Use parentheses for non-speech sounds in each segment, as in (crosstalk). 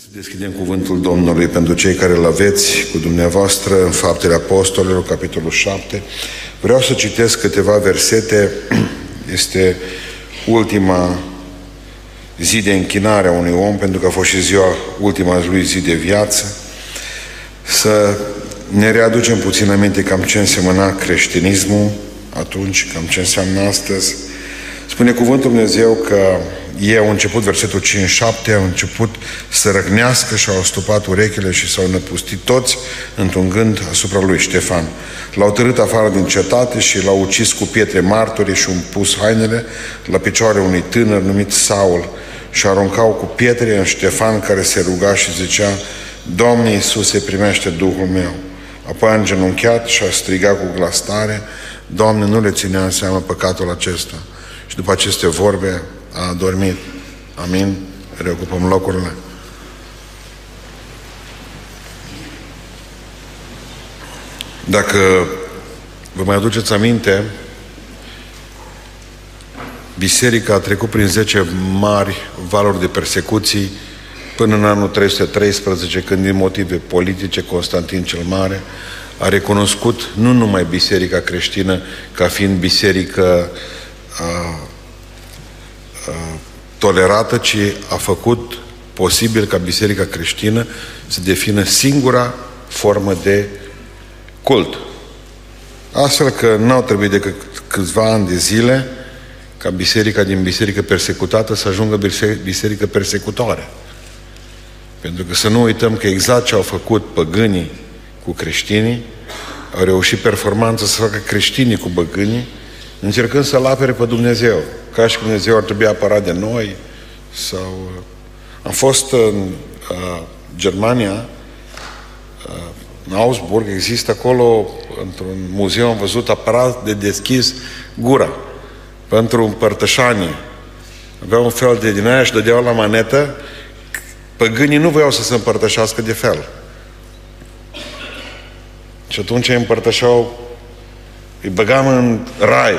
Să deschidem cuvântul Domnului pentru cei care îl aveți cu dumneavoastră în Faptele Apostolilor, capitolul 7. Vreau să citesc câteva versete. (clears throat) Este ultima zi de închinare a unui om, pentru că a fost și ziua, ultima lui zi de viață. Să ne readucem puțin aminte cam ce însemna creștinismul atunci, cam ce înseamnă astăzi. Spune cuvântul Dumnezeu că ei au început, versetul 5-7, au început să răgnească și au stupat urechile și s-au năpustit toți într-un gând asupra lui Ștefan. L-au târât afară din cetate și l-au ucis cu pietre martori și un pus hainele la picioare unui tânăr numit Saul și aruncau cu pietre în Ștefan care se ruga și zicea Doamne Iisuse, primește Duhul meu. Apoi a îngenunchiat și a strigat cu glas tare, Doamne, nu le ținea în seamă păcatul acesta. Și după aceste vorbe a dormit. Amin? Reocupăm locurile. Dacă vă mai aduceți aminte, biserica a trecut prin 10 mari valori de persecuții până în anul 313, când din motive politice Constantin cel Mare a recunoscut nu numai biserica creștină ca fiind biserică a, tolerată, ci a făcut posibil ca biserica creștină să defină singura formă de cult. Astfel că nu au trebuit decât câțiva ani de zile ca biserica din biserică persecutată să ajungă biserică persecutoare. Pentru că să nu uităm că exact ce au făcut păgânii cu creștinii, au reușit performanță să facă creștinii cu păgânii, încercând să-L apere pe Dumnezeu ca și Dumnezeu ar trebui apărat de noi sau... Uh, am fost în uh, Germania, uh, în Augsburg, există acolo, într-un muzeu, am văzut aparat de deschis gura pentru împărtășanie. Avea un fel de din aia și dădeau la manetă, păgânii nu voiau să se împărtășească de fel. Și atunci îi împărtășeau, îi băgam în rai,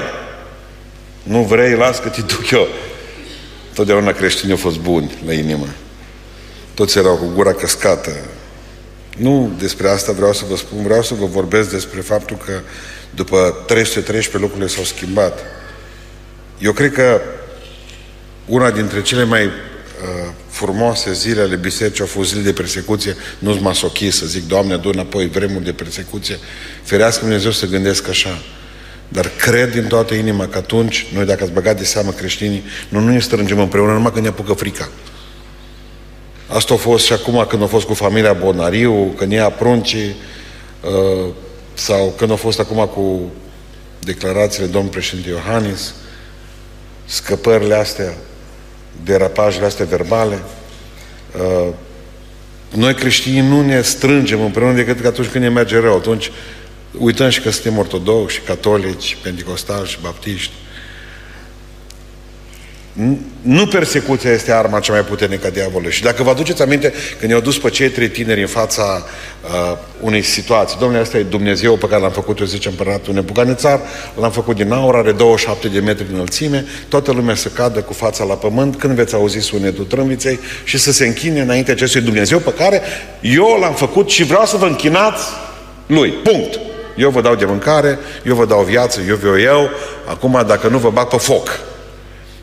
nu vrei, las că te duc eu. Totdeauna creștinii au fost buni la inimă. Toți erau cu gura căscată. Nu despre asta vreau să vă spun, vreau să vă vorbesc despre faptul că după 313 lucrurile s-au schimbat. Eu cred că una dintre cele mai uh, frumoase zile ale bisericii au fost zile de persecuție, nu-s masochist să zic, Doamne, adu înapoi vremuri de persecuție. Ferească Dumnezeu să gândesc așa. Dar cred din toată inima că atunci, noi dacă ați băgat de seamă creștinii, nu, nu ne strângem împreună numai când ne apucă frica. Asta a fost și acum când a fost cu familia Bonariu, când ea pruncii, uh, sau când a fost acum cu declarațiile domnului președinte Iohannis, scăpările astea, derapajele astea verbale. Uh, noi creștinii nu ne strângem împreună decât atunci când ne merge rău. Atunci Uităm și că suntem ortodoxi, catolici, pentecostali și baptiști. Nu persecuția este arma cea mai puternică a diavolului. Și dacă vă aduceți aminte, când i-au dus pe cei trei tineri în fața uh, unei situații, domnule, asta e Dumnezeu pe care l-am făcut, eu zice împăratul Nebucanețar, l-am făcut din aur, are 27 de metri de înălțime, toată lumea să cadă cu fața la pământ când veți auzi sunetul trâmbiței și să se închine înainte acestui Dumnezeu pe care eu l-am făcut și vreau să vă închinați lui. Punct. Eu vă dau de mâncare, eu vă dau viață, eu vă eu, acum dacă nu vă bag pe foc.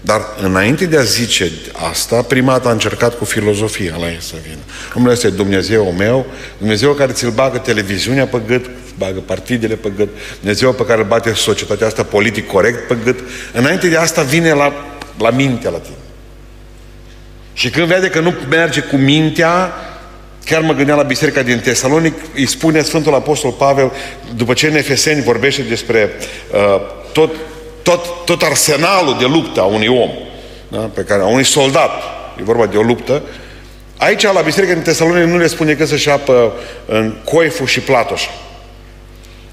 Dar înainte de a zice asta, prima dată a încercat cu filozofia la ei să vină. Cum este Dumnezeu meu, Dumnezeu care ți-l bagă televiziunea pe gât, bagă partidele pe gât, Dumnezeu pe care îl bate societatea asta politic corect pe gât. Înainte de asta vine la, la mintea la tine. Și când vede că nu merge cu mintea, Chiar mă gândeam la biserica din Tesalonic, îi spune Sfântul Apostol Pavel, după ce în Efeseni vorbește despre uh, tot, tot, tot arsenalul de luptă a unui om, da? pe care, a unui soldat, e vorba de o luptă, aici la biserica din Tesalonic nu le spune că să-și apă în coifu și platoșa.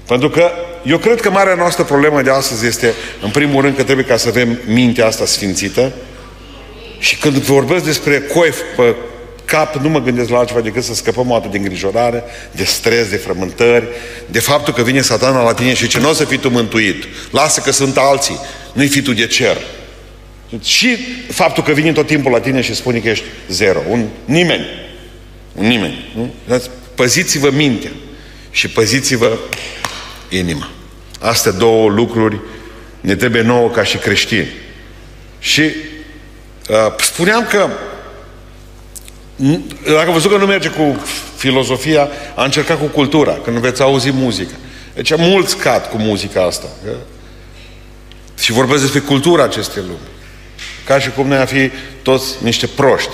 Pentru că eu cred că marea noastră problemă de astăzi este, în primul rând, că trebuie ca să avem mintea asta sfințită și când vorbesc despre coif pe cap, nu mă gândesc la altceva decât să scăpăm o dată de îngrijorare, de stres, de frământări, de faptul că vine satana la tine și ce nu o să fii tu mântuit. Lasă că sunt alții, nu-i fi tu de cer. Și faptul că vine tot timpul la tine și spune că ești zero, un nimeni. nimeni. Nu? Păziți-vă mintea și păziți-vă inima. Astea două lucruri ne trebuie nouă ca și creștini. Și uh, spuneam că dacă văzut că nu merge cu filozofia, a încercat cu cultura, când veți auzi muzică. Deci mulți cad cu muzica asta. Că? Și vorbesc despre cultura acestei lumi. Ca și cum noi am fi toți niște proști.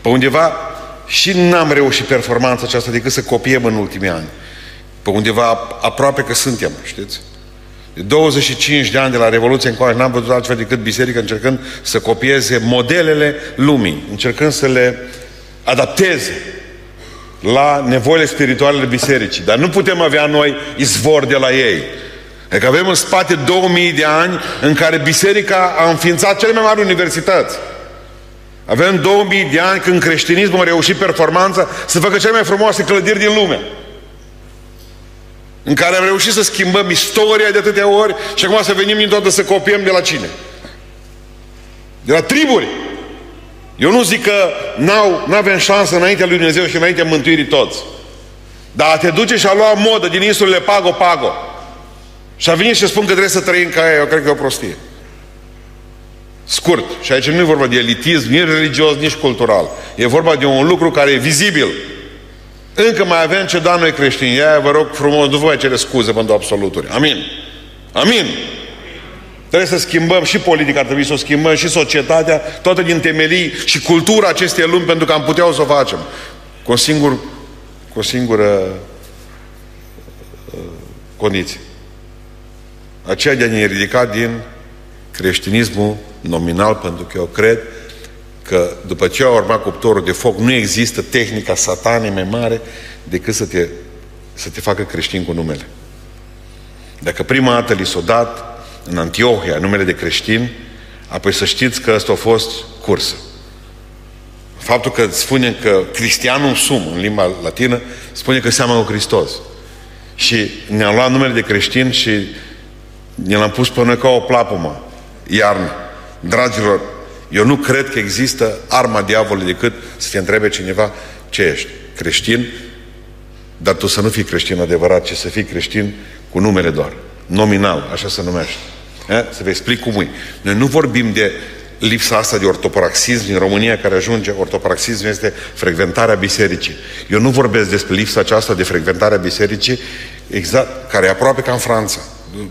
Pe undeva și n-am reușit performanța aceasta decât să copiem în ultimii ani. Pe undeva aproape că suntem, știți? De 25 de ani de la Revoluție încoace n-am văzut altceva decât biserică încercând să copieze modelele lumii, încercând să le adapteze la nevoile spirituale ale bisericii. Dar nu putem avea noi izvor de la ei. Adică avem în spate 2000 de ani în care biserica a înființat cele mai mari universități. Avem 2000 de ani când creștinismul a reușit performanța să facă cele mai frumoase clădiri din lume. În care am reușit să schimbăm istoria de atâtea ori și acum să venim din toată să copiem de la cine? De la triburi. Eu nu zic că n-au, n-avem șansă înaintea lui Dumnezeu și înaintea mântuirii toți. Dar a te duce și a lua modă din insulele Pago-Pago și a venit și spun că trebuie să trăim ca ea, eu cred că e o prostie. Scurt. Și aici nu e vorba de elitism, nici religios, nici cultural. E vorba de un lucru care e vizibil. Încă mai avem ce da noi creștini. Ea, vă rog frumos, nu vă mai cere scuze pentru absoluturi. Amin. Amin. Trebuie să schimbăm și politica, trebuie să o schimbăm și societatea, toate din temelii și cultura acestei lumi, pentru că am putea să o facem. Cu o, singur, cu o singură uh, condiție. Aceea de a ne ridica din creștinismul nominal, pentru că eu cred că după ce a urmat cuptorul de foc, nu există tehnica satanei mai mare decât să te, să te facă creștin cu numele. Dacă prima dată li s-a dat în Antiohia numele de creștin, apoi să știți că asta a fost cursă. Faptul că spune că cristianul sum, în limba latină, spune că seamănă cu Hristos. Și ne-am luat numele de creștin și ne l-am pus pe noi ca o plapumă, iarnă. Dragilor, eu nu cred că există arma diavolului decât să te întrebe cineva ce ești. Creștin, dar tu să nu fii creștin adevărat, ci să fii creștin cu numele doar. Nominal, așa se numește. E? Să vă explic cum e. Noi nu vorbim de lipsa asta de ortopraxism din România care ajunge, ortopraxism este frecventarea bisericii. Eu nu vorbesc despre lipsa aceasta de frecventarea bisericii, exact, care e aproape ca în Franța.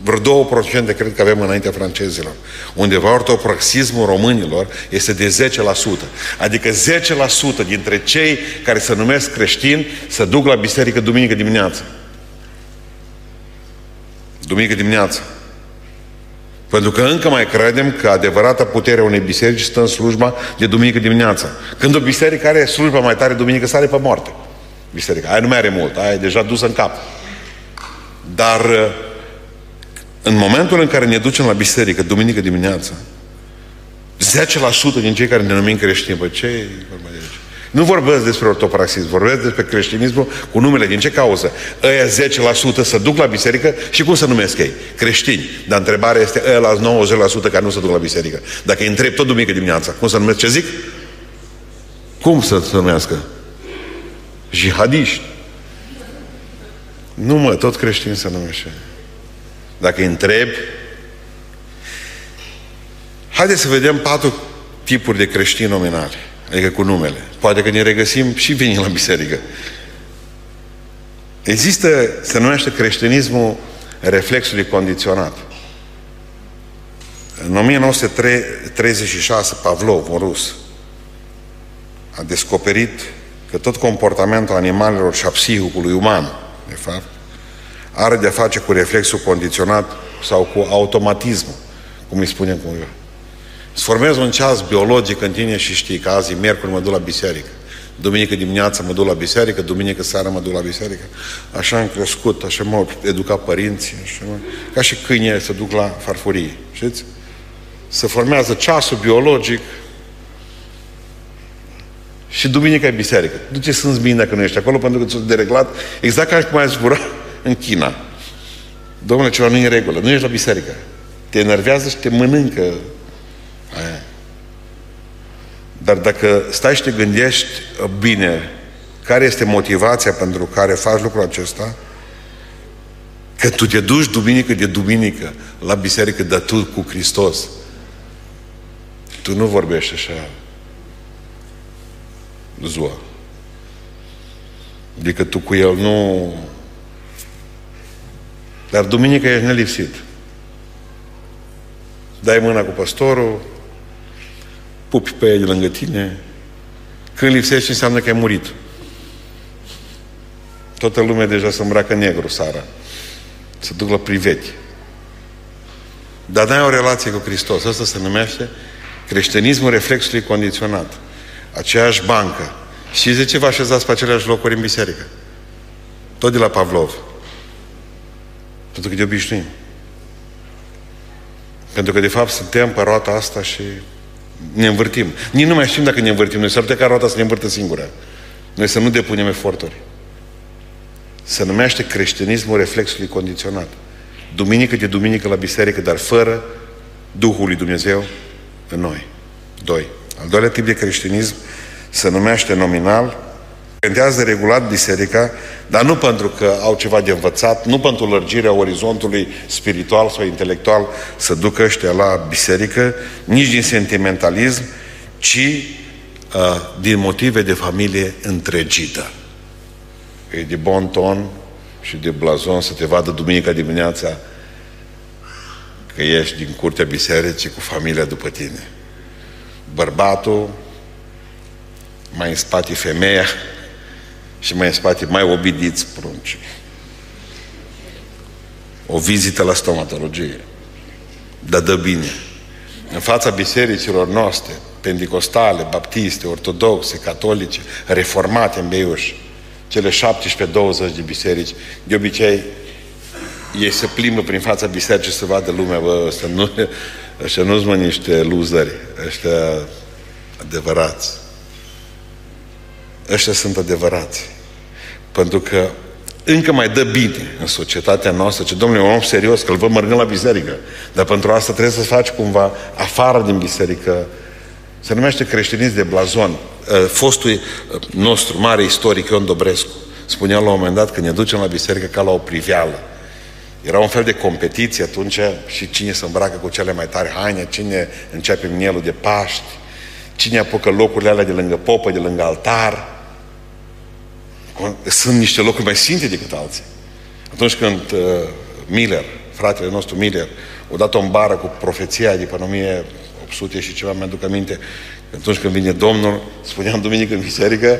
Vreo 2% cred că avem înaintea francezilor. Undeva ortopraxismul românilor este de 10%. Adică 10% dintre cei care se numesc creștini se duc la biserică duminică dimineață. Duminică dimineață. Pentru că încă mai credem că adevărata putere a unei biserici stă în slujba de duminică dimineața. Când o biserică are slujba mai tare duminică, sare pe moarte. Biserica. Aia nu mai are mult. Aia e deja dusă în cap. Dar în momentul în care ne ducem la biserică, duminică dimineața, 10% din cei care ne numim creștini, bă, ce e vorba de aici? Nu vorbesc despre ortopraxism, vorbesc despre creștinismul cu numele. Din ce cauză? Ăia 10% să duc la biserică și cum să numesc ei? Creștini. Dar întrebarea este ăia la 90% care nu se duc la biserică. Dacă îi întreb tot duminică dimineața, cum să numesc? Ce zic? Cum să se numească? Jihadiști. Nu mă, tot creștini se numește. Dacă îi întreb, haideți să vedem patru tipuri de creștini nominali, adică cu numele. Poate că ne regăsim și veni la biserică. Există, se numește creștinismul reflexului condiționat. În 1936, Pavlov, un rus, a descoperit că tot comportamentul animalelor și a psihicului uman, de fapt, are de-a face cu reflexul condiționat sau cu automatismul, cum îi spunem cum eu. Îți formezi un ceas biologic în tine și știi că azi, miercuri, mă duc la biserică. Duminică dimineața mă duc la biserică, duminică seara mă duc la biserică. Așa am crescut, așa m-au educat părinții, așa, ca și câinii să duc la farfurie, știți? Se formează ceasul biologic și duminica e biserică. Duce să-ți bine dacă nu ești acolo, pentru că ți-o dereglat exact ca cum ai zbura (laughs) în China. Domnule, ceva nu e în regulă. Nu ești la biserică. Te enervează și te mănâncă. Aia. Dar dacă stai și te gândești bine care este motivația pentru care faci lucrul acesta? Că tu te duci duminică de duminică la biserică, dar tu cu Hristos. Tu nu vorbești așa zua. Adică tu cu el nu... Dar duminică ești nelipsit. Dai mâna cu pastorul, pupi pe el de lângă tine. Când lipsești înseamnă că ai murit. Toată lumea deja se îmbracă negru sara. Se duc la priveti. Dar n-ai o relație cu Hristos. Asta se numește creștinismul reflexului condiționat. Aceeași bancă. Și de ce vă așezați pe aceleași locuri în biserică? Tot de la Pavlov. Pentru că de obișnuim. Pentru că, de fapt, suntem pe roata asta și ne învârtim. Nici nu mai știm dacă ne învârtim. Noi s-ar putea ca roata să ne învârtă singură. Noi să nu depunem eforturi. Se numește creștinismul reflexului condiționat. Duminică de duminică la biserică, dar fără Duhul lui Dumnezeu în noi. Doi. Al doilea tip de creștinism se numește nominal, frecventează regulat biserica, dar nu pentru că au ceva de învățat, nu pentru lărgirea orizontului spiritual sau intelectual să ducă ăștia la biserică, nici din sentimentalism, ci uh, din motive de familie întregită. E de bon ton și de blazon să te vadă duminica dimineața că ești din curtea bisericii cu familia după tine. Bărbatul, mai în spate femeia și mai în spate mai obidiți prunci. O vizită la stomatologie. Dar dă bine. În fața bisericilor noastre, pentecostale, baptiste, ortodoxe, catolice, reformate în Beiuș, cele 17-20 de biserici, de obicei ei se plimbă prin fața bisericii să vadă lumea, bă, ăsta nu, ăștia nu sunt niște luzări, ăștia adevărați. Ăștia sunt adevărați. Pentru că încă mai dă bine în societatea noastră, ce domnule, un om serios, că îl văd mărgând la biserică, dar pentru asta trebuie să faci cumva afară din biserică, se numește creștinism de blazon. Ă, fostul ă, nostru, mare istoric, Ion Dobrescu, spunea la un moment dat că ne ducem la biserică ca la o priveală. Era un fel de competiție atunci și cine se îmbracă cu cele mai tare haine, cine începe mielul de Paști, cine apucă locurile alea de lângă popă, de lângă altar. Sunt niște locuri mai sfinte decât alții. Atunci când uh, Miller, fratele nostru Miller, o dat o bară cu profeția de până 1800 și ceva, mi-aduc aminte, atunci când vine Domnul, spuneam duminică în biserică,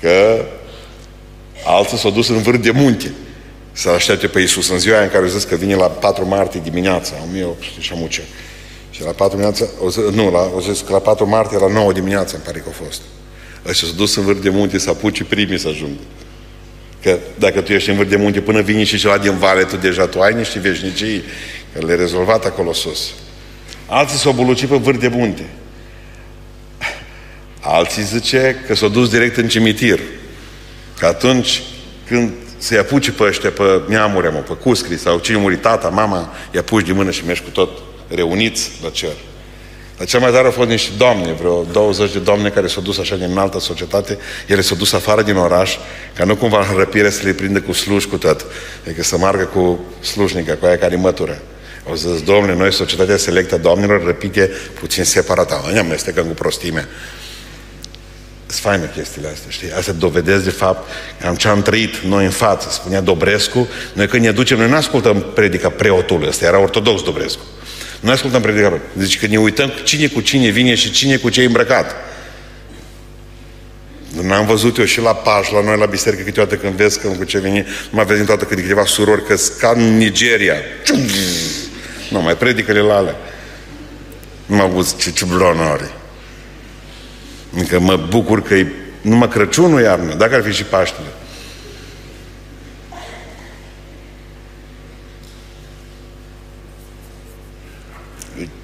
că alții s-au dus în vârf de munte să aștepte pe Iisus în ziua în care zis că vine la 4 martie dimineața, 1800 și amuce. Și la 4 dimineața, o zi, nu, la, o zis că la 4 martie, la 9 dimineața, îmi pare că a fost. Ăștia s-au dus în vârf de munte să apuce primii să ajungă. Că dacă tu ești în vârf de munte până vine și ceva din vale, tu deja tu ai niște veșnicii, că le-ai rezolvat acolo sus. Alții s-au bulucit pe vârf de munte. Alții zice că s-au dus direct în cimitir. Că atunci când să-i apuci pe ăștia, pe neamuri, mă, pe cuscri, sau cine muri tata, mama, îi apuci de mână și mergi cu tot reuniți la cer. Dar cel mai tare au fost niște doamne, vreo 20 de doamne care s-au dus așa din altă societate, ele s-au dus afară din oraș, ca nu cumva în răpire să le prindă cu sluj cu tot. Adică să margă cu slujnică, cu aia care mătură. Au zis, domnule, noi societatea selectă doamnelor răpite puțin separată. Nu ne amestecăm cu prostime. Sunt faine chestiile astea, știi? Asta dovedesc de fapt că am ce am trăit noi în față. Spunea Dobrescu, noi când ne ducem, noi nu ascultăm predica preotului, ăsta era ortodox Dobrescu. Noi ascultăm predica Deci că ne uităm cine cu cine vine și cine cu ce e îmbrăcat. N-am văzut eu și la Paș, la noi la biserică, câteodată când vezi că cu ce vine, nu mai vezi toată câte câteva surori că ca în Nigeria. Nu, mai predică la alea. Nu m-am văzut ce, ce are. Încă mă bucur că e numai Crăciunul iarnă, dacă ar fi și Paștele.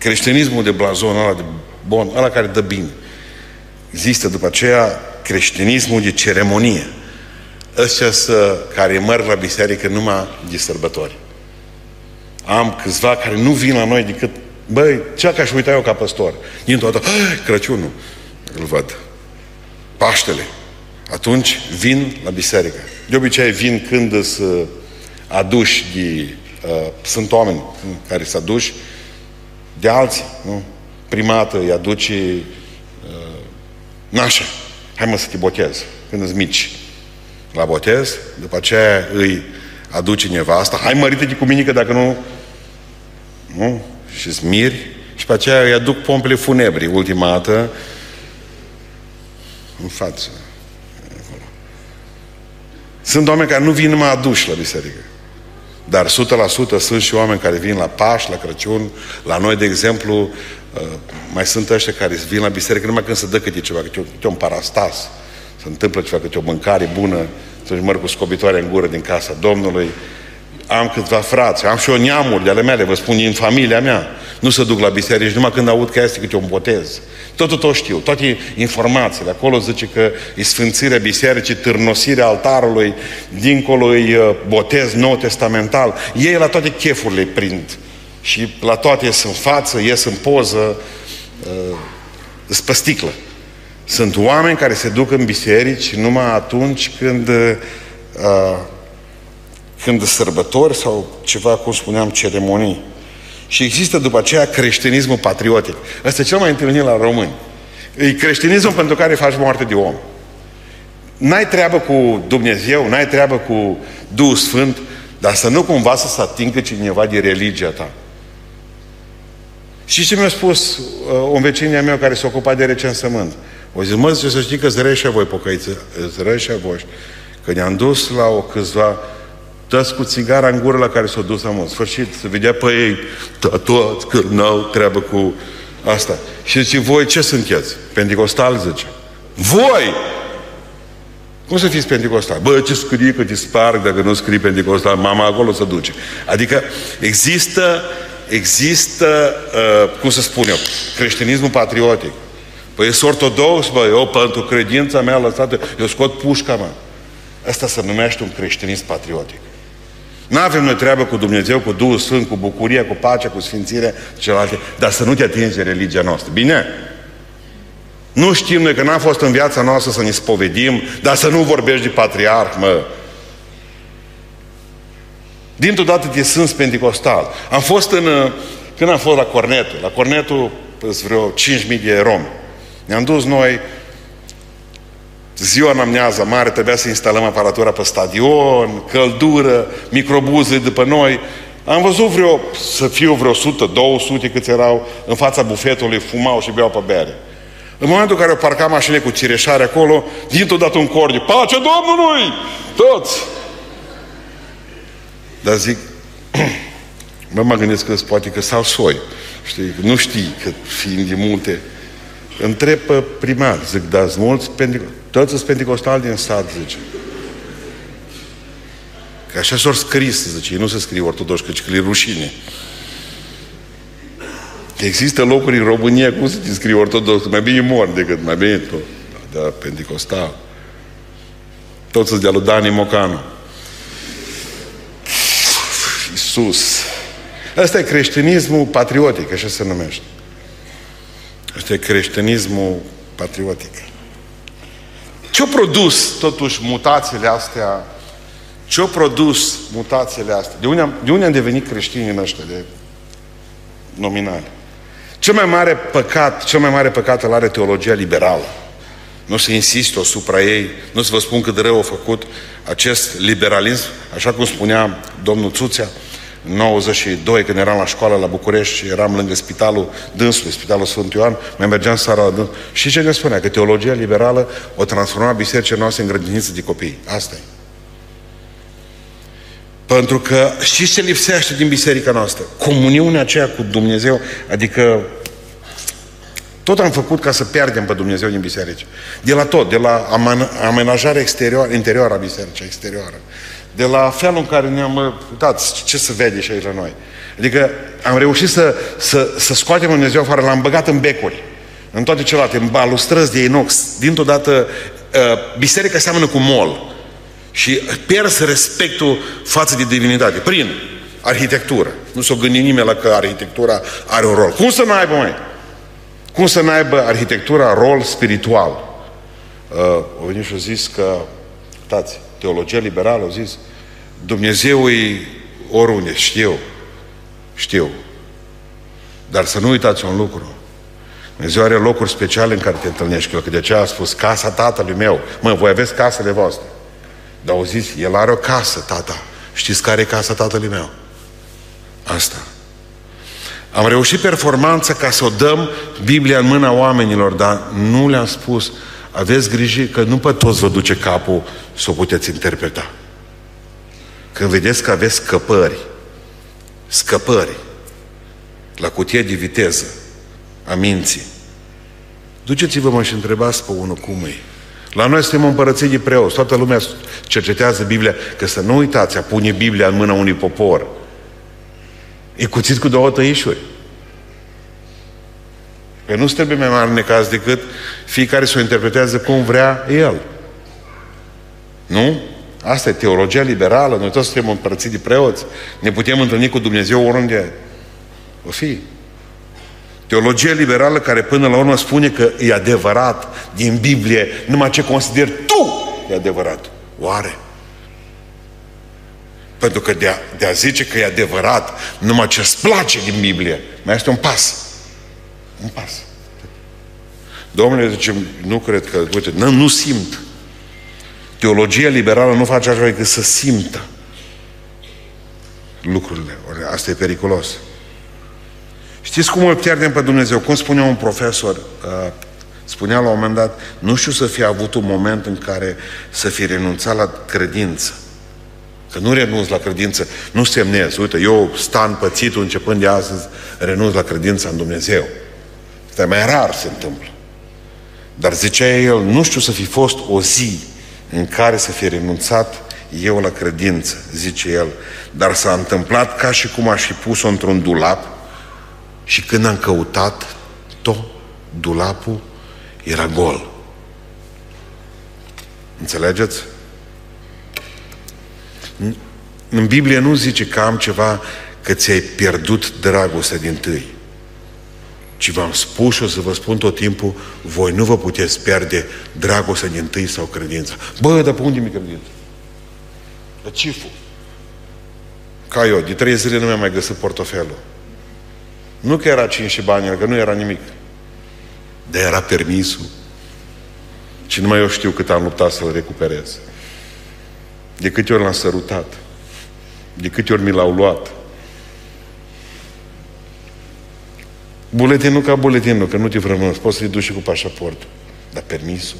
Creștinismul de blazon, ăla de bon, ăla care dă bine. Există după aceea creștinismul de ceremonie. Ăștia să, care merg la biserică numai de sărbători. Am câțiva care nu vin la noi decât, băi, cea ca și uita eu ca păstor. Din toată, Crăciunul îl văd. Paștele. atunci vin la biserică. De obicei vin când să aduși de... Uh, sunt oameni care se aduși de alții, nu? Primată îi aduce uh, nașa. Hai mă să te botez când îți mici. La botez, după aceea îi aduce nevasta. Hai mărită-te cu mine că dacă nu... Nu? Și smiri. Și pe aceea îi aduc pompele funebri ultima dată în față. Sunt oameni care nu vin numai aduși la biserică. Dar 100% sunt și oameni care vin la Paști, la Crăciun. La noi, de exemplu, uh, mai sunt ăștia care vin la biserică numai când se dă câte ceva, câte, câte un parastas, se întâmplă ceva, câte o mâncare bună, să-și măr cu scobitoare în gură din casa Domnului. Am câțiva frați, am și o neamuri de ale mele, vă spun, din familia mea. Nu se duc la biserică numai când aud că este câte un botez. Totul tot știu, toate informațiile. Acolo zice că e sfințirea bisericii, târnosirea altarului, dincolo e uh, botez nou testamental. Ei la toate chefurile prind. Și la toate ies în față, ies în poză, uh, pe sticlă. Sunt oameni care se duc în biserici numai atunci când uh, când sărbători sau ceva, cum spuneam, ceremonii. Și există după aceea creștinismul patriotic. Ăsta e cel mai întâlnit la români. E creștinismul pentru care faci moarte de om. N-ai treabă cu Dumnezeu, n-ai treabă cu Duhul Sfânt, dar să nu cumva să se atingă cineva de religia ta. Și ce mi-a spus uh, un vecin meu care se ocupa de recensământ? O zis, mă, zice, să știi că zărește voi pocăiță, zărește voi. Că ne-am dus la o câțiva toți cu țigara în gură la care s-au dus am în sfârșit, să vedea pe ei, toți că n-au treabă cu asta. Și zice, voi ce sunteți? Pentecostal, zice. Voi! Cum să fiți pentecostal? Bă, ce scrie că te sparg dacă nu scrii pentecostal? Mama acolo se duce. Adică există, există, uh, cum să spun eu, creștinismul patriotic. Păi ești ortodox, bă, eu pentru credința mea lăsată, eu scot pușca, mă. Asta se numește un creștinism patriotic. Nu avem noi treabă cu Dumnezeu, cu Duhul Sfânt, cu bucurie, cu pace, cu sfințire, celelalte, dar să nu te atingi de religia noastră. Bine? Nu știm noi că n-a fost în viața noastră să ne spovedim, dar să nu vorbești de patriarh, mă. Dintr-o dată de sunt pentecostal. Am fost în... Când am fost la Cornetul? La Cornetul sunt vreo 5.000 de romi. Ne-am dus noi ziua în mare trebuia să instalăm aparatura pe stadion, căldură, microbuze după noi. Am văzut vreo, să fiu vreo 100, 200 câți erau în fața bufetului, fumau și beau pe bere. În momentul în care o parca mașinile cu cireșare acolo, dintr-o dată un cor de pace Domnului! Toți! Dar zic, (clears throat) mă mă gândesc că poate că s-au soi. Știi, nu știi că fiind de multe. Întreb pe primar, zic, dați mulți pentru toți sunt pentecostali din sat, zice. Că așa s-au scris, zice. Ei nu se scrie ortodox, căci că e rușine. Că există locuri în România, cum să te scrie ortodox? Mai bine mor decât mai bine tot. Da, da pentecostal. Toți sunt de lui Dani Mocanu. Iisus. Asta e creștinismul patriotic, așa se numește. Asta e creștinismul patriotic. Ce-au produs totuși mutațiile astea? Ce-au produs mutațiile astea? De unde am, de unde am devenit creștini în ăștia de nominali? Cel mai mare păcat, cel mai mare păcat îl are teologia liberală. Nu se insistă asupra ei, nu să vă spun cât de rău a făcut acest liberalism, așa cum spunea domnul Țuțea, în 92, când eram la școală la București și eram lângă spitalul dânsului, spitalul Sfânt Ioan, mai mergeam seara la dâns. Și ce ne spunea? Că teologia liberală o transforma bisericile noastre în grădiniță de copii. Asta e. Pentru că știți ce lipsește din biserica noastră? Comuniunea aceea cu Dumnezeu, adică tot am făcut ca să pierdem pe Dumnezeu din biserici. De la tot, de la amenajarea exterioară, interioară a bisericii, exterioară, de la felul în care ne-am... Uitați ce se vede și aici la noi. Adică am reușit să, să, să scoatem Dumnezeu afară, l-am băgat în becuri, în toate celelalte, în balustrăzi de inox. Dintr-o dată, uh, biserica seamănă cu mol. Și pierzi respectul față de divinitate. Prin arhitectură. Nu s-o gândi nimeni la că arhitectura are un rol. Cum să n-aibă, mai? Cum să n-aibă arhitectura rol spiritual? uh, au venit și au zis că, uitați, teologia liberală, au zis, Dumnezeu e oriunde, știu, știu. Dar să nu uitați un lucru. Dumnezeu are locuri speciale în care te întâlnești cu El, că de aceea a spus casa tatălui meu. Mă, voi aveți casele voastre. Dar au zis, El are o casă, tata. Știți care e casa tatălui meu? Asta. Am reușit performanța ca să o dăm Biblia în mâna oamenilor, dar nu le-am spus, aveți grijă că nu pe toți vă duce capul să o puteți interpreta. Când vedeți că aveți scăpări, scăpări la cutie de viteză a minții, duceți-vă mă și întrebați pe unul cum e. La noi suntem împărății de preoți. Toată lumea cercetează Biblia, că să nu uitați, a pune Biblia în mâna unui popor. E cuțit cu două tăișuri. Că nu trebuie mai mare necaz decât fiecare să o interpretează cum vrea el. Nu? Asta e teologia liberală, noi toți suntem împărății de preoți. Ne putem întâlni cu Dumnezeu oriunde o fi. Teologia liberală care până la urmă spune că e adevărat din Biblie numai ce consideri tu e adevărat. Oare? Pentru că de a, de a zice că e adevărat numai ce îți place din Biblie, mai este un pas. Un pas. Domnule, zice, nu cred că, uite, nu, nu simt. Teologia liberală nu face așa decât să simtă lucrurile. Asta e periculos. Știți cum îl pierdem pe Dumnezeu? Cum spunea un profesor, uh, spunea la un moment dat, nu știu să fi avut un moment în care să fi renunțat la credință. Că nu renunț la credință, nu semnez. Uite, eu stan pățitul începând de astăzi, renunț la credința în Dumnezeu. Asta mai rar se întâmplă. Dar zicea el, nu știu să fi fost o zi în care să fi renunțat eu la credință, zice el, dar s-a întâmplat ca și cum aș fi pus-o într-un dulap și când am căutat, tot dulapul era gol. Înțelegeți? În Biblie nu zice că am ceva că ți-ai pierdut dragostea din tâi. Ci v-am spus și o să vă spun tot timpul, voi nu vă puteți pierde dragostea din tâi sau credința. Bă, dar pe unde mi credința? La cifu. Ca eu, de trei zile nu mi-am mai găsit portofelul. Nu că era cinci și bani, că nu era nimic. Dar era permisul. Și numai eu știu cât am luptat să-l recuperez. De câte ori l-am sărutat. De câte ori mi l-au luat. Buletinul ca buletinul, că nu te frămânți. Poți să-i duci și cu pașaport. Dar permisul?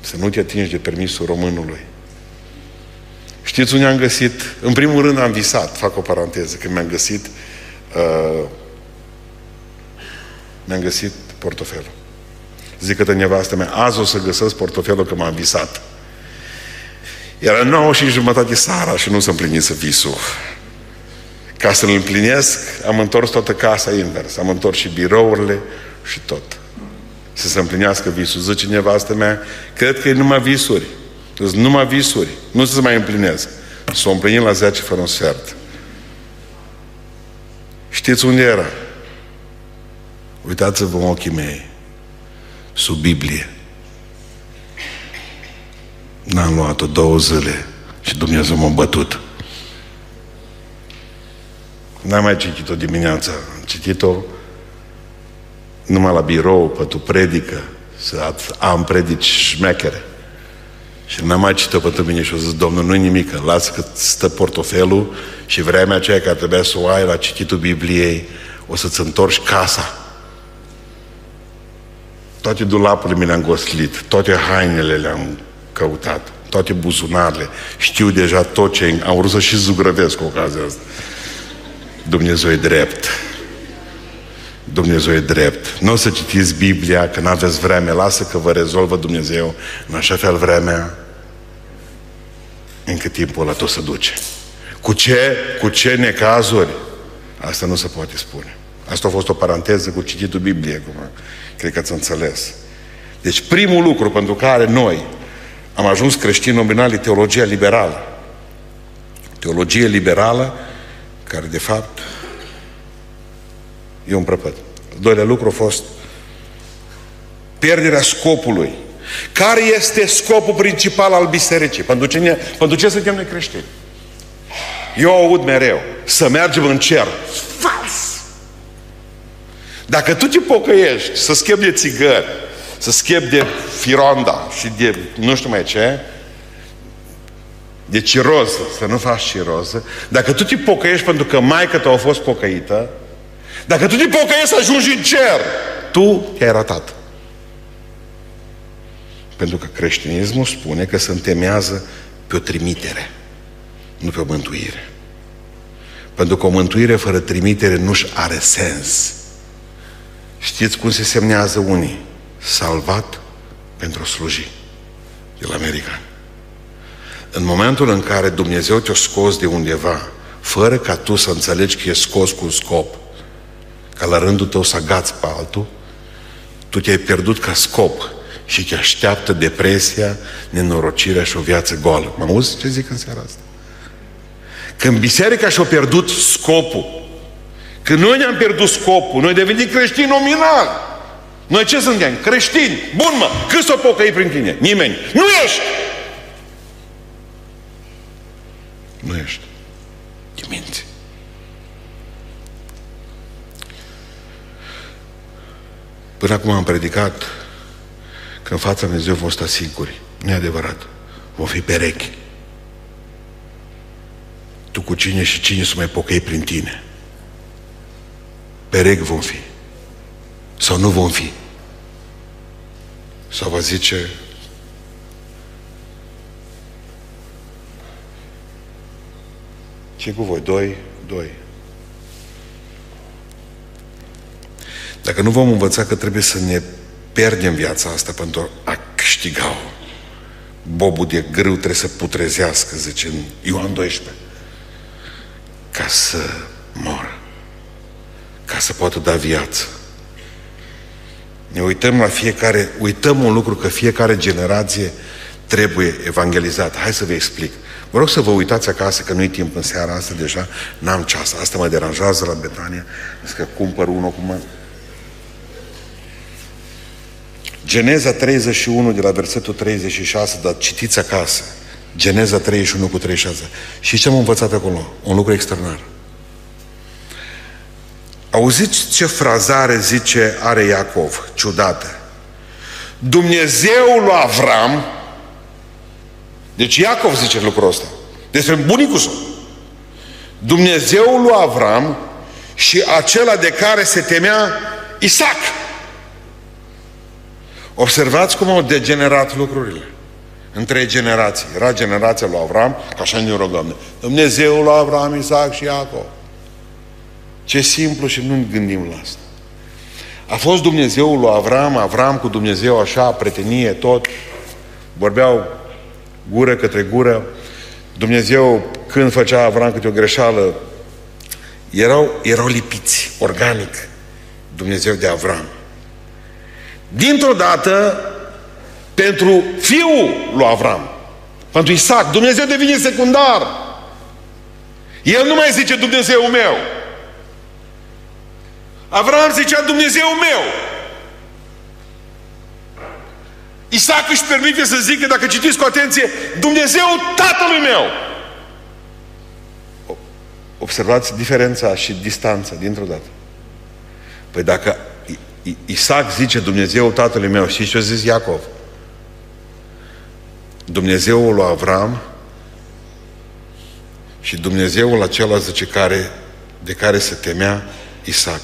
Să nu te atingi de permisul românului. Știți unde am găsit? În primul rând am visat, fac o paranteză, când mi-am găsit uh, mi-am găsit portofelul. Zic că nevastă mea, azi o să găsesc portofelul că m-am visat. Era nouă și jumătate seara și nu s-a împlinit visul. Ca să-l împlinesc, am întors toată casa invers. Am întors și birourile și tot. Să se împlinească visul. Zice nevastă mea, cred că e numai visuri. Sunt numai visuri. Nu se mai împlinesc. S-o împlinit la 10 fără un sfert. Știți unde era? Uitați-vă în ochii mei. Sub Biblie. N-am luat-o două zile și Dumnezeu m-a bătut. N-am mai citit-o dimineața. Am citit-o numai la birou, pe tu predică, să am predici șmechere. Și n-am mai citit-o pentru mine și o zis, Domnul, nu-i nimic, lasă că stă portofelul și vremea aceea care trebuia să o ai la cititul Bibliei, o să-ți întorci casa. Toate dulapurile mi le-am goslit, toate hainele le-am căutat, toate buzunarele. Știu deja tot ce... Am vrut să și zugrăvesc cu ocazia asta. Dumnezeu e drept. Dumnezeu e drept. Nu o să citiți Biblia că nu aveți vreme. Lasă că vă rezolvă Dumnezeu în așa fel vremea încât timpul ăla tot se duce. Cu ce, cu ce necazuri? Asta nu se poate spune. Asta a fost o paranteză cu cititul Bibliei, cum cred că ați înțeles. Deci primul lucru pentru care noi am ajuns creștini nominali teologia liberală. Teologie liberală care de fapt e un prăpăd. Doilea lucru a fost pierderea scopului. Care este scopul principal al bisericii? Pentru ce, pentru ce suntem noi creștini? Eu aud mereu, să mergem în cer. Fals! Dacă tu te pocăiești să schimbi de țigări, să schimbi de fironda și de nu știu mai ce, de ciroză, să nu faci ciroză, dacă tu te pocăiești pentru că maica ta a fost pocăită, dacă tu te pocăiești să ajungi în cer, tu te-ai ratat. Pentru că creștinismul spune că se întemeiază pe o trimitere, nu pe o mântuire. Pentru că o mântuire fără trimitere nu-și are sens. Știți cum se semnează unii? Salvat pentru a sluji. De la americani. În momentul în care Dumnezeu te-a scos de undeva, fără ca tu să înțelegi că e scos cu un scop, ca la rândul tău să agați pe altul, tu te-ai pierdut ca scop și te așteaptă depresia, nenorocirea și o viață goală. Mă auzi ce zic în seara asta? Când biserica și-a pierdut scopul, când noi ne-am pierdut scopul, noi devenim creștini nominal. Noi ce suntem? Creștini. Bun mă, cât s-o pocăi prin tine? Nimeni. Nu ești! Nu ești. Te minți. Până acum am predicat că în fața Dumnezeu vom sta singuri. Nu e adevărat. Vom fi perechi. Tu cu cine și cine să mai pocăi prin tine. Perechi vom fi. Sau nu vom fi. Sau va zice ce cu voi? Doi? Doi. Dacă nu vom învăța că trebuie să ne pierdem viața asta pentru a câștiga-o, bobul de grâu trebuie să putrezească, zice în Ioan 12, ca să moră, ca să poată da viață. Ne uităm la fiecare, uităm un lucru că fiecare generație trebuie evangelizată. Hai să vă explic. Vă rog să vă uitați acasă, că nu-i timp în seara asta deja, n-am ceas. Asta mă deranjează la Betania, că cumpăr unul cum Geneza 31 de la versetul 36, dar citiți acasă. Geneza 31 cu 36. Și ce am învățat acolo? Un lucru extraordinar. Auziți ce frazare zice are Iacov, ciudată. Dumnezeul lui Avram, deci Iacov zice lucrul ăsta, despre bunicul său. Dumnezeul lui Avram și acela de care se temea Isaac. Observați cum au degenerat lucrurile. Între generații. Era generația lui Avram, ca așa ne rugăm. Dumnezeul lui Avram, Isaac și Iacov. Ce simplu și nu gândim la asta. A fost Dumnezeul lui Avram, Avram cu Dumnezeu așa, pretenie, tot. Vorbeau gură către gură. Dumnezeu, când făcea Avram câte o greșeală, erau, erau lipiți, organic. Dumnezeu de Avram. Dintr-o dată, pentru fiul lui Avram, pentru Isaac, Dumnezeu devine secundar. El nu mai zice Dumnezeu meu. Avram zicea Dumnezeu meu. Isaac își permite să zică, dacă citiți cu atenție, Dumnezeu tatălui meu. Observați diferența și distanța dintr-o dată. Păi dacă Isaac zice Dumnezeu tatălui meu, și ce a zis Iacov? Dumnezeul lui Avram și Dumnezeul acela zice care, de care se temea Isaac.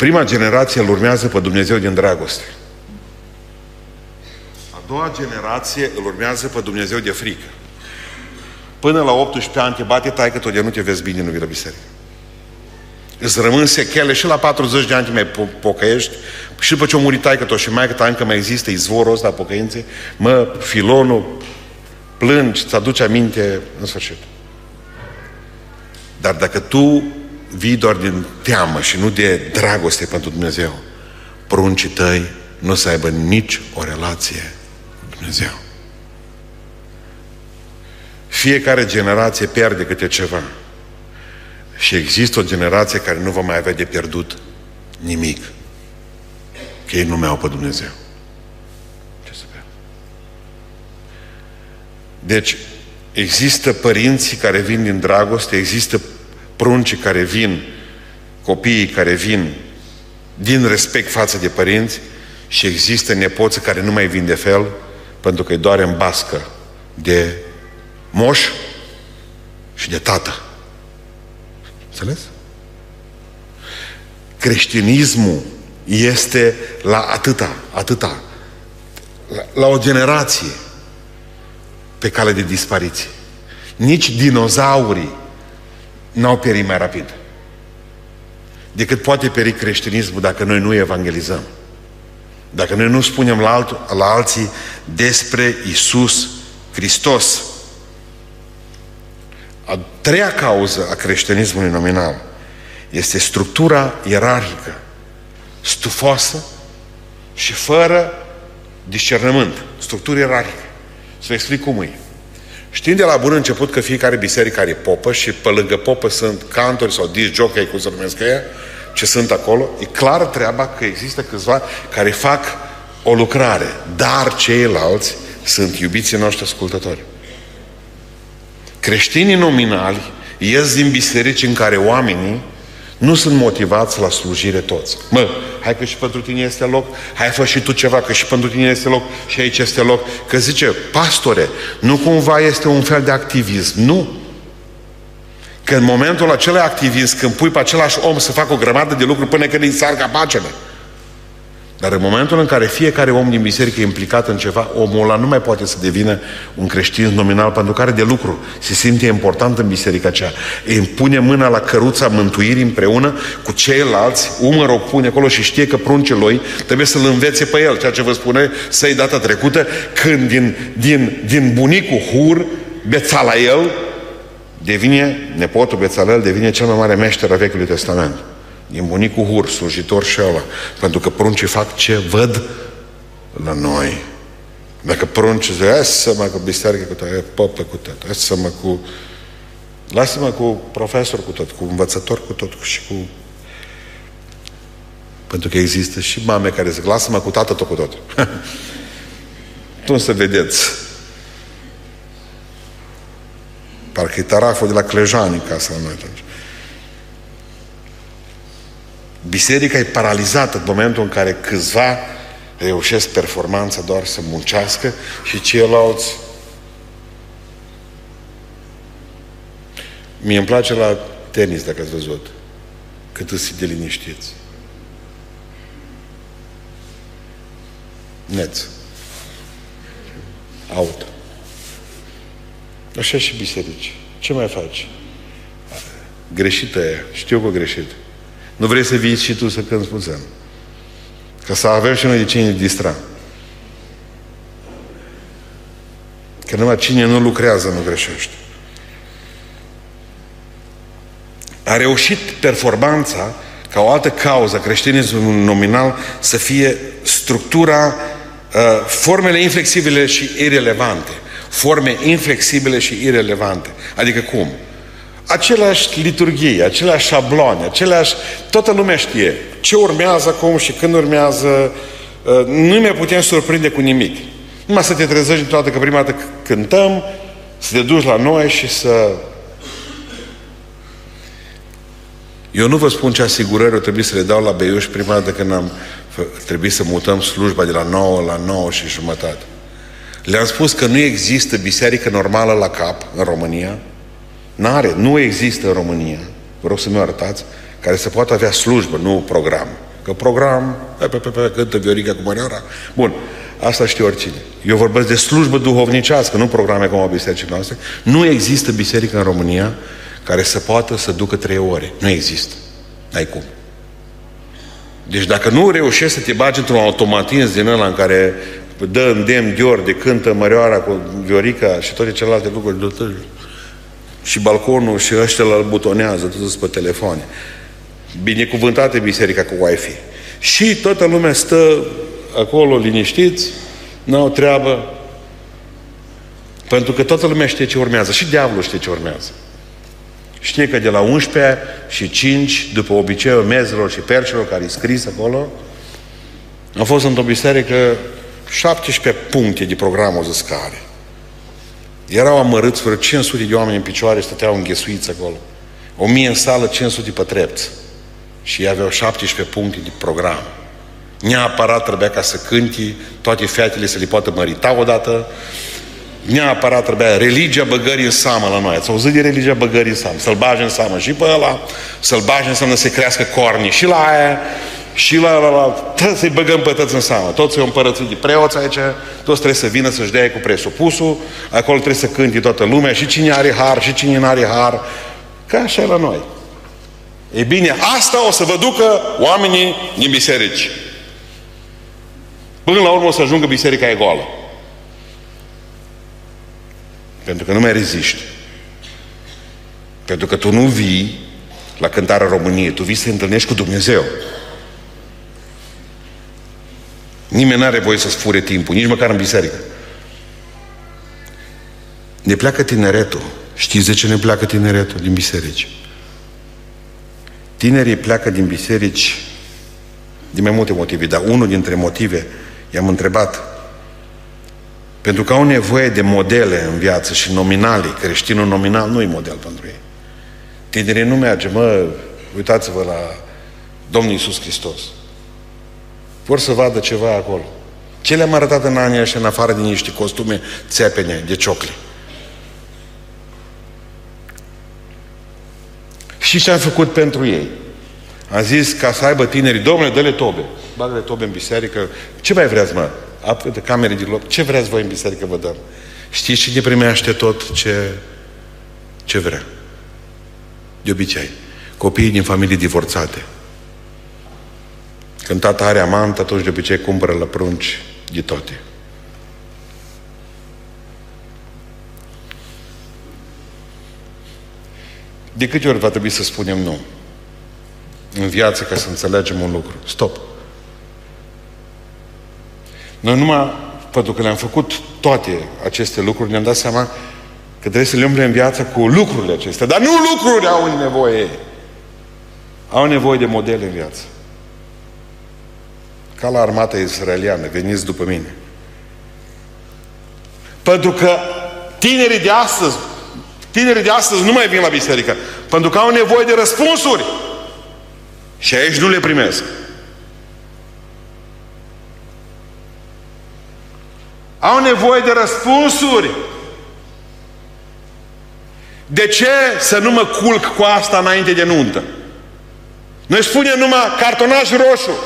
Prima generație îl urmează pe Dumnezeu din dragoste. A doua generație îl urmează pe Dumnezeu de frică. Până la 18 ani te bate taică tot de nu te vezi bine, nu vii la biserică. Îți rămân sechele și la 40 de ani te mai pocăiești și după ce o murit taică tot și mai ta încă mai există izvorul ăsta pocăinței, mă, filonul, plângi, îți aduce aminte în sfârșit. Dar dacă tu vii doar din teamă și nu de dragoste pentru Dumnezeu, pruncii tăi nu să aibă nici o relație cu Dumnezeu. Fiecare generație pierde câte ceva. Și există o generație care nu va mai avea de pierdut nimic. că ei nu mi-au pe Dumnezeu. Ce să bea? Deci, există părinții care vin din dragoste, există pruncii care vin, copiii care vin din respect față de părinți și există nepoți care nu mai vin de fel pentru că îi doare în bască de moș și de tată. Înțeles? Creștinismul este la atâta, atâta, la, la o generație pe cale de dispariție. Nici dinozaurii n-au perit mai rapid decât poate peri creștinismul dacă noi nu evangelizăm. Dacă noi nu spunem la, alt, la alții despre Isus Hristos. A treia cauză a creștinismului nominal este structura ierarhică, stufoasă și fără discernământ. Structură ierarhică. Să vă explic cum e. Știind de la bun început că fiecare biserică are popă și pe lângă popă sunt cantori sau disc jockey, cum se numesc ea, ce sunt acolo, e clar treaba că există câțiva care fac o lucrare, dar ceilalți sunt iubiții noștri ascultători. Creștinii nominali ies din biserici în care oamenii nu sunt motivați la slujire toți. Mă, hai că și pentru tine este loc, hai fă și tu ceva, că și pentru tine este loc și aici este loc. Că zice, pastore, nu cumva este un fel de activism. Nu. Că în momentul acela activist, când pui pe același om să facă o grămadă de lucruri până când îi sar capacele, dar în momentul în care fiecare om din biserică e implicat în ceva, omul ăla nu mai poate să devină un creștin nominal pentru care de lucru se simte important în biserica aceea. Îi pune mâna la căruța mântuirii împreună cu ceilalți, umărul o pune acolo și știe că pruncul lui trebuie să-l învețe pe el, ceea ce vă spune să-i data trecută, când din, din, din bunicul Hur, beța la el, devine, nepotul Bețalel devine cel mai mare meșter a Vechiului Testament. Din bunicul Hur, slujitor și ăla. Pentru că pruncii fac ce văd la noi. Dacă pruncii zic, hai să mă cu biserică cu tot, popă cu tot, hai să mă cu... Lasă-mă cu profesor cu tot, cu învățător cu tot și cu... Pentru că există și mame care zic, lasă-mă cu tată tot cu tot. (laughs) tu să vedeți. Parcă e taraful de la Clejani, ca să noi atunci. Biserica e paralizată în momentul în care câțiva reușesc performanța doar să muncească și ceilalți Mie îmi place la tenis, dacă ați văzut, cât îți de liniștiți. Neț. Out. Așa și biserici. Ce mai faci? Greșită e. Știu că greșit. Nu vrei să vii și tu să cânti puțin. Ca să avem și noi de cine distra. Că numai cine nu lucrează nu greșește. A reușit performanța ca o altă cauză creștinismul nominal să fie structura, uh, formele inflexibile și irelevante. Forme inflexibile și irelevante. Adică cum? Aceleași liturghii, aceleași șabloane, aceleași... Toată lumea știe ce urmează acum și când urmează. Uh, nu ne putem surprinde cu nimic. Numai să te trezești toată că prima dată cântăm, să te duci la noi și să... Eu nu vă spun ce asigurări o trebuie să le dau la Beiuș prima dată când am trebuit să mutăm slujba de la 9 la 9 și jumătate. Le-am spus că nu există biserică normală la cap în România, N-are, nu există în România, vă rog să-mi arătați, care să poată avea slujbă, nu program. Că program, pe, pe, pe, cântă Viorica cu Măreara. Bun, asta știu oricine. Eu vorbesc de slujbă duhovnicească, nu programe cum au bisericii noastre. Nu există biserică în România care să poată să ducă trei ore. Nu există. N-ai cum. Deci dacă nu reușești să te bagi într-un automatism din ăla în care dă îndemn de ori, de cântă Mărioara cu Viorica și toate celelalte lucruri, și balconul și ăștia îl butonează, toți pe telefoane. Binecuvântate biserica cu Wi-Fi. Și toată lumea stă acolo liniștiți, n-au treabă, pentru că toată lumea știe ce urmează. Și diavolul știe ce urmează. Știe că de la 11 și 5, după obiceiul mezilor și percelor care e scris acolo, Am fost într-o biserică 17 puncte de program o zăscare. Erau amărâți vreo 500 de oameni în picioare, stăteau înghesuiți acolo. 1000 în sală, 500 pe trepți. Și ei aveau 17 puncte de program. Neapărat trebuia ca să cânti, toate fetele să le poată mărita odată, neapărat trebuia religia băgării în seamă la noi. Ați auzit de religia băgării în seamă? Să-l bagi în seamă și pe ăla, să-l bagi înseamnă să crească corni și la aia, și la, la, la tot să-i băgăm pe toți în seamă. Toți sunt împărățit de preoți aici, toți trebuie să vină să-și dea cu presupusul, acolo trebuie să cânti toată lumea, și cine are har, și cine nu are har. Ca așa e la noi. E bine, asta o să vă ducă oamenii din biserici. Până la urmă o să ajungă biserica e goală. Pentru că nu mai reziști. Pentru că tu nu vii la cântarea României, tu vii să te întâlnești cu Dumnezeu. Nimeni nu are voie să-ți fure timpul, nici măcar în biserică. Ne pleacă tineretul. Știți de ce ne pleacă tineretul din biserici? Tinerii pleacă din biserici din mai multe motive, dar unul dintre motive i-am întrebat pentru că au nevoie de modele în viață și nominale. Creștinul nominal nu e model pentru ei. Tinerii nu merge, mă, uitați-vă la Domnul Iisus Hristos. Vor să vadă ceva acolo. Ce le-am arătat în anii ăștia, în afară din niște costume țepene de ciocli? Și ce am făcut pentru ei? Am zis ca să aibă tinerii, domnule, dă-le tobe. Bagă-le tobe în biserică. Ce mai vreți, mă? de camere de loc. Ce vreți voi în biserică vă dăm? Știți cine primește tot ce, ce vrea? De obicei. Copiii din familii divorțate. Când tata are amant, atunci de obicei cumpără la prunci de toate. De câte ori va trebui să spunem nu? În viață ca să înțelegem un lucru. Stop. Noi numai pentru că le-am făcut toate aceste lucruri, ne-am dat seama că trebuie să le umble în viață cu lucrurile acestea. Dar nu lucruri au nevoie. Au nevoie de modele în viață. Ca la armata israeliană, veniți după mine. Pentru că tinerii de astăzi, tinerii de astăzi nu mai vin la biserică, pentru că au nevoie de răspunsuri. Și aici nu le primesc. Au nevoie de răspunsuri. De ce să nu mă culc cu asta înainte de nuntă? Noi spunem numai cartonaj roșu.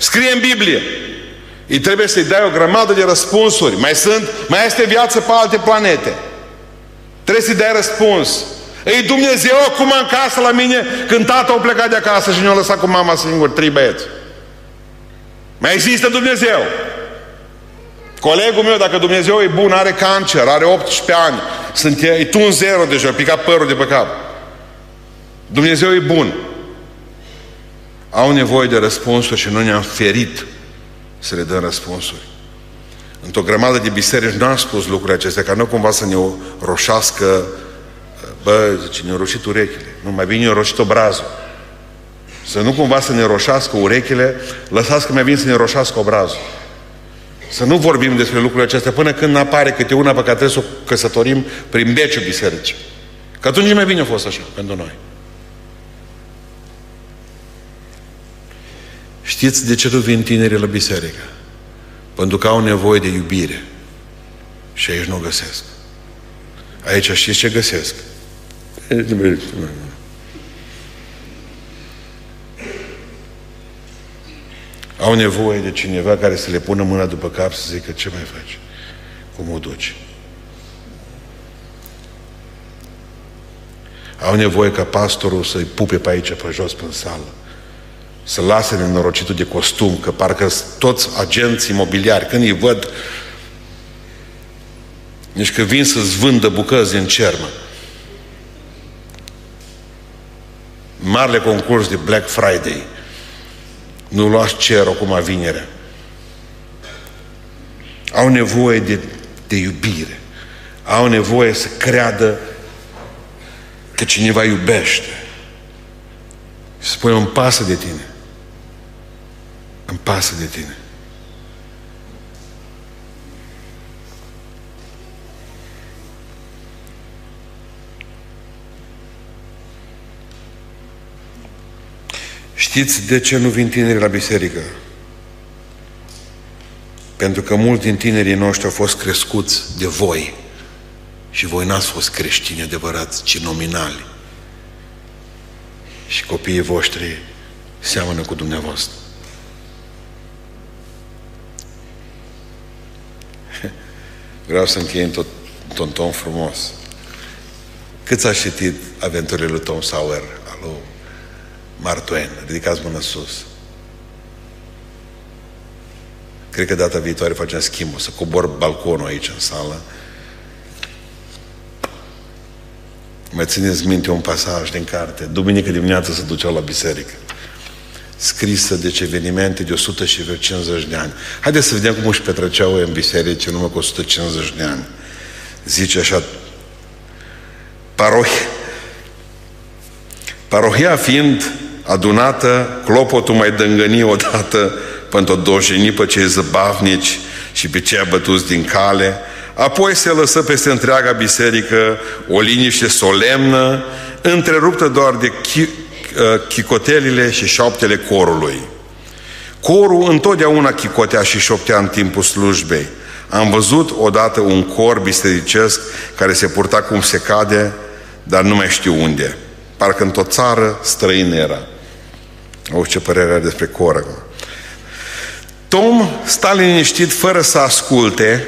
Scrie în Biblie. Îi trebuie să-i dai o grămadă de răspunsuri. Mai sunt, mai este viață pe alte planete. Trebuie să-i dai răspuns. Ei Dumnezeu acum în casă la mine când tata a plecat de acasă și ne-a lăsat cu mama singur, trei băieți. Mai există Dumnezeu. Colegul meu, dacă Dumnezeu e bun, are cancer, are 18 ani, sunt, e tu un zero deja, picat părul de pe cap. Dumnezeu e bun. Au nevoie de răspunsuri și noi ne-am ferit să le dăm răspunsuri. Într-o grămadă de biserici nu am spus lucrurile acestea, ca nu cumva să ne roșească, bă, zice, ne roșit urechile. Nu, mai bine ne roșit obrazul. Să nu cumva să ne roșească urechile, lăsați că mai bine să ne roșească obrazul. Să nu vorbim despre lucrurile acestea până când apare câte una pe care trebuie să o căsătorim prin beciul bisericii. Că atunci mai bine a fost așa pentru noi. Știți de ce nu vin tinerii la biserică? Pentru că au nevoie de iubire. Și aici nu o găsesc. Aici știți ce găsesc? Au nevoie de cineva care să le pună mâna după cap să zică ce mai faci? Cum o duci? Au nevoie ca pastorul să-i pupe pe aici, pe jos, pe sală. Să lase nenorocitul de costum, că parcă toți agenții imobiliari, când îi văd, nici că vin să-ți vândă bucăți din cermă. Marele concurs de Black Friday – nu luați cer acum vinerea. Au nevoie de, de iubire. Au nevoie să creadă că cineva iubește. Și spune, îmi pasă de tine. Îmi pasă de tine. Știți de ce nu vin tineri la biserică? Pentru că mulți din tinerii noștri au fost crescuți de voi și voi n-ați fost creștini adevărați, ci nominali. Și copiii voștri seamănă cu dumneavoastră. Vreau să închei tot un ton frumos. Cât a citit aventurile lui Tom Sawyer, al lui Mark Twain? Ridicați mâna sus. Cred că data viitoare facem schimbul, să cobor balconul aici în sală. Mai țineți minte un pasaj din carte. Duminică dimineața se duceau la biserică. Scrisă deci evenimente de 100 și vreo 50 de ani. Haideți să vedem cum își petreceau în biserici în urmă cu 150 de ani. Zice așa, parohia, parohia fiind adunată, clopotul mai dângăni odată pentru a dojeni pe cei zăbavnici și pe cei abătuți din cale, apoi se lăsă peste întreaga biserică o liniște solemnă, întreruptă doar de chi, uh, chicotelile și șoaptele corului. Corul întotdeauna chicotea și șoptea în timpul slujbei. Am văzut odată un cor bisericesc care se purta cum se cade, dar nu mai știu unde. Parcă într-o țară străină era. O ce părere are despre cor acum. Tom sta liniștit fără să asculte.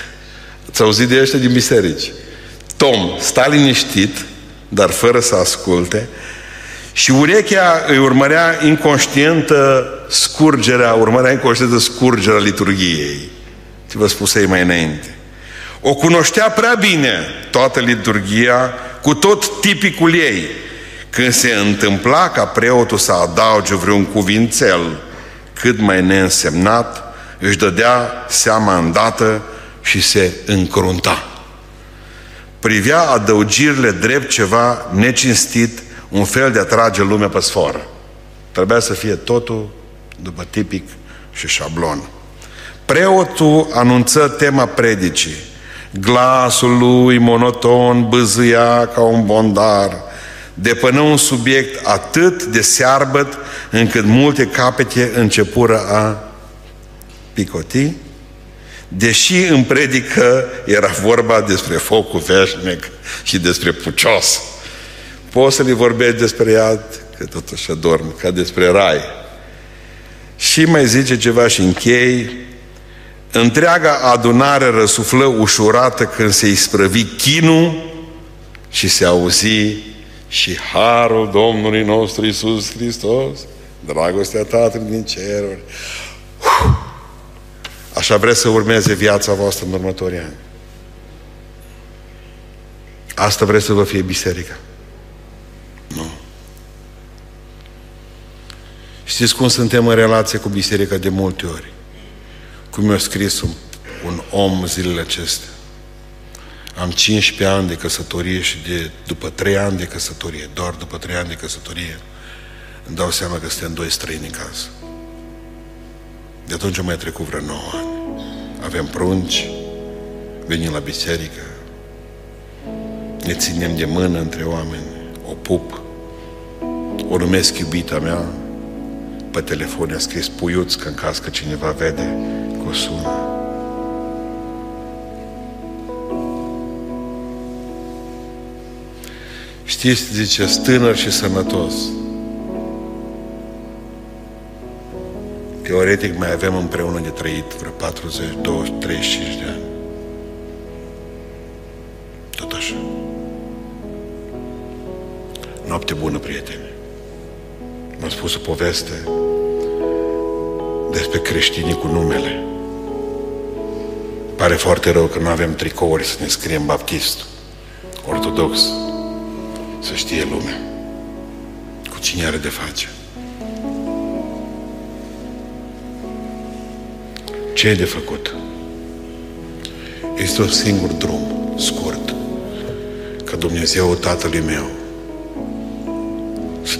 (laughs) Ți-au auzit de ăștia din biserici. Tom sta liniștit, dar fără să asculte. Și urechea îi urmărea inconștientă scurgerea, urmărea inconștientă scurgerea liturgiei. Ce vă spusei mai înainte. O cunoștea prea bine toată liturgia, cu tot tipicul ei. Când se întâmpla ca preotul să adauge vreun cuvințel cât mai neînsemnat, își dădea seama îndată și se încrunta. Privea adăugirile drept ceva necinstit, un fel de a trage lumea pe sforă. Trebuia să fie totul după tipic și șablon. Preotul anunță tema predicii. Glasul lui monoton bâzâia ca un bondar, depănă un subiect atât de searbăt încât multe capete începură a picoti, deși în predică era vorba despre focul veșnic și despre pucios. Poți să le vorbești despre iad, că totuși adorm, ca despre rai. Și mai zice ceva și închei, întreaga adunare răsuflă ușurată când se isprăvi chinul și se auzi și harul Domnului nostru Isus Hristos, dragostea Tatălui din ceruri. Așa vrea să urmeze viața voastră în următorii ani. Asta vreți să vă fie biserica. Nu. Știți cum suntem în relație cu biserica de multe ori? Cum mi-a scris un, un om zilele acestea. Am 15 ani de căsătorie și de, după 3 ani de căsătorie, doar după 3 ani de căsătorie, îmi dau seama că suntem doi străini în casă. De atunci mai trecut vreo 9 ani. Avem prunci, venim la biserică, ne ținem de mână între oameni, o pup, o numesc iubita mea, pe telefon a scris puiuț că în caz că cineva vede, că o sună. Știți, zice, tânăr și sănătos. Teoretic mai avem împreună de trăit vreo 40, 20, 35 de ani. Tot așa. Noapte bună, prieteni. M-a spus o poveste despre creștinii cu numele. Pare foarte rău că nu avem tricouri să ne scriem baptist, ortodox, să știe lumea cu cine are de face. Ce e de făcut? Este un singur drum, scurt, ca Dumnezeu Tatălui meu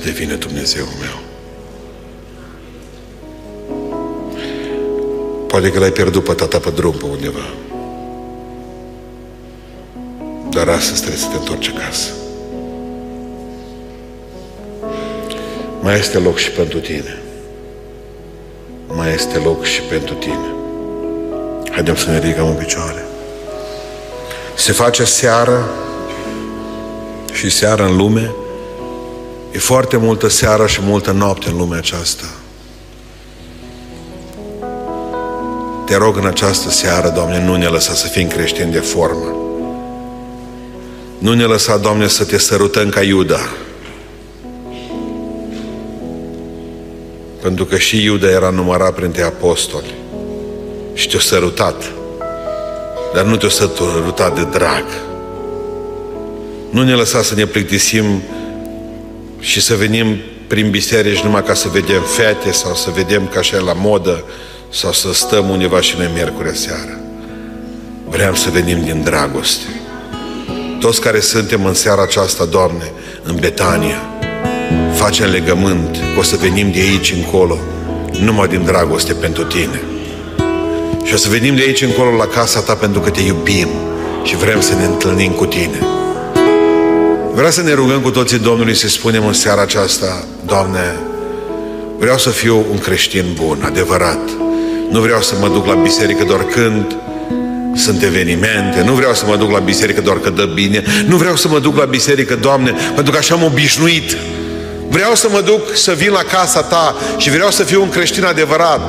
să devină Dumnezeu meu. Poate că l-ai pierdut pe tata pe drum pe undeva. Dar astăzi trebuie să te întorci acasă. mai este loc și pentru tine. Mai este loc și pentru tine. Haideți să ne ridicăm în picioare. Se face seară și seară în lume. E foarte multă seară și multă noapte în lumea aceasta. Te rog în această seară, Doamne, nu ne lăsa să fim creștini de formă. Nu ne lăsa, Doamne, să te sărutăm ca Iuda. Pentru că și Iuda era numărat printre apostoli. Și te-a sărutat. Dar nu te-a sărutat de drag. Nu ne lăsa să ne plictisim și să venim prin biserici numai ca să vedem fete sau să vedem ca așa la modă sau să stăm undeva și noi miercuri seara. Vreau să venim din dragoste. Toți care suntem în seara aceasta, Doamne, în Betania, facem legământ că o să venim de aici încolo numai din dragoste pentru Tine. Și o să venim de aici încolo la casa Ta pentru că Te iubim și vrem să ne întâlnim cu Tine. Vreau să ne rugăm cu toții Domnului să spunem în seara aceasta, Doamne, vreau să fiu un creștin bun, adevărat. Nu vreau să mă duc la biserică doar când sunt evenimente, nu vreau să mă duc la biserică doar că dă bine, nu vreau să mă duc la biserică, Doamne, pentru că așa am obișnuit. Vreau să mă duc să vin la casa Ta și vreau să fiu un creștin adevărat.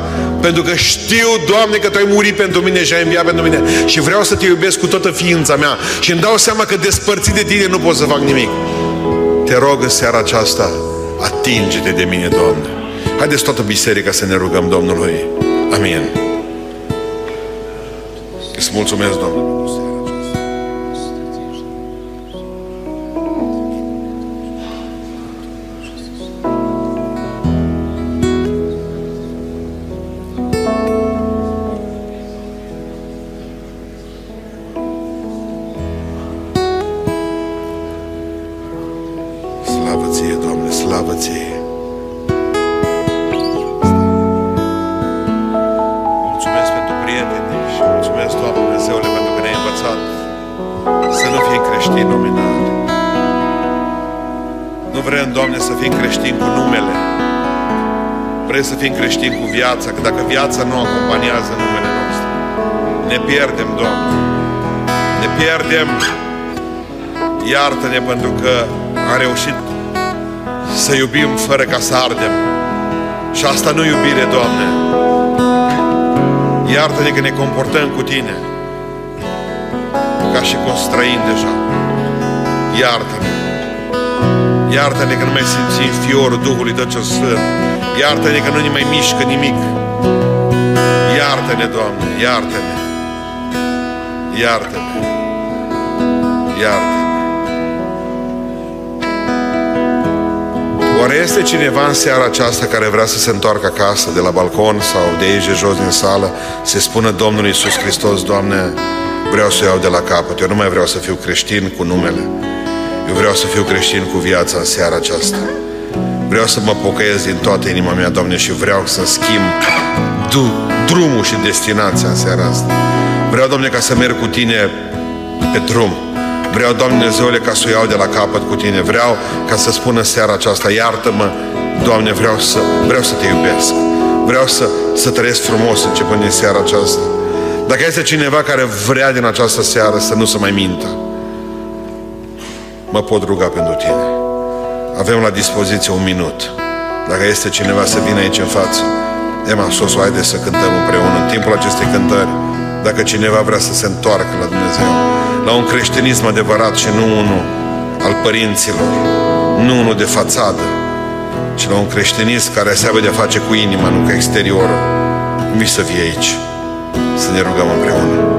Pentru că știu, Doamne, că Tu ai murit pentru mine și ai înviat pentru mine. Și vreau să Te iubesc cu toată ființa mea. Și îmi dau seama că despărțit de Tine nu pot să fac nimic. Te rog în seara aceasta, atinge-te de mine, Doamne. Haideți toată biserica să ne rugăm Domnului. Amin. Îți mulțumesc, Doamne. Viața, că dacă viața nu acompaniază numele nostru, ne pierdem, Doamne. Ne pierdem. Iartă-ne pentru că am reușit să iubim fără ca să ardem. Și asta nu iubire, Doamne. Iartă-ne că ne comportăm cu Tine ca și cu un străin deja. Iartă-ne. Iartă-ne că nu mai simțim fiorul Duhului Tău cel Sfânt. Iartă-ne că nu ne mai mișcă nimic. Iartă-ne, Doamne, iartă-ne. Iartă-ne. Iartă-ne. Oare este cineva în seara aceasta care vrea să se întoarcă acasă de la balcon sau de aici de jos din sală să spună Domnului Iisus Hristos, Doamne, vreau să iau de la capăt, eu nu mai vreau să fiu creștin cu numele, eu vreau să fiu creștin cu viața în seara aceasta. Vreau să mă pocăiesc din toată inima mea, Doamne, și vreau să schimb drumul și destinația în seara asta. Vreau, Doamne, ca să merg cu Tine pe drum. Vreau, Doamne Dumnezeule, ca să o iau de la capăt cu Tine. Vreau ca să spună seara aceasta, iartă-mă, Doamne, vreau să, vreau să Te iubesc. Vreau să, să trăiesc frumos începând din seara aceasta. Dacă este cineva care vrea din această seară să nu se mai mintă, mă pot ruga pentru Tine. Avem la dispoziție un minut. Dacă este cineva să vină aici în față, Ema Sosu, haide să cântăm împreună în timpul acestei cântări. Dacă cineva vrea să se întoarcă la Dumnezeu, la un creștinism adevărat și nu unul al părinților, nu unul de fațadă, ci la un creștinism care se de a face cu inima, nu cu exteriorul. Vii să fie aici, să ne rugăm împreună.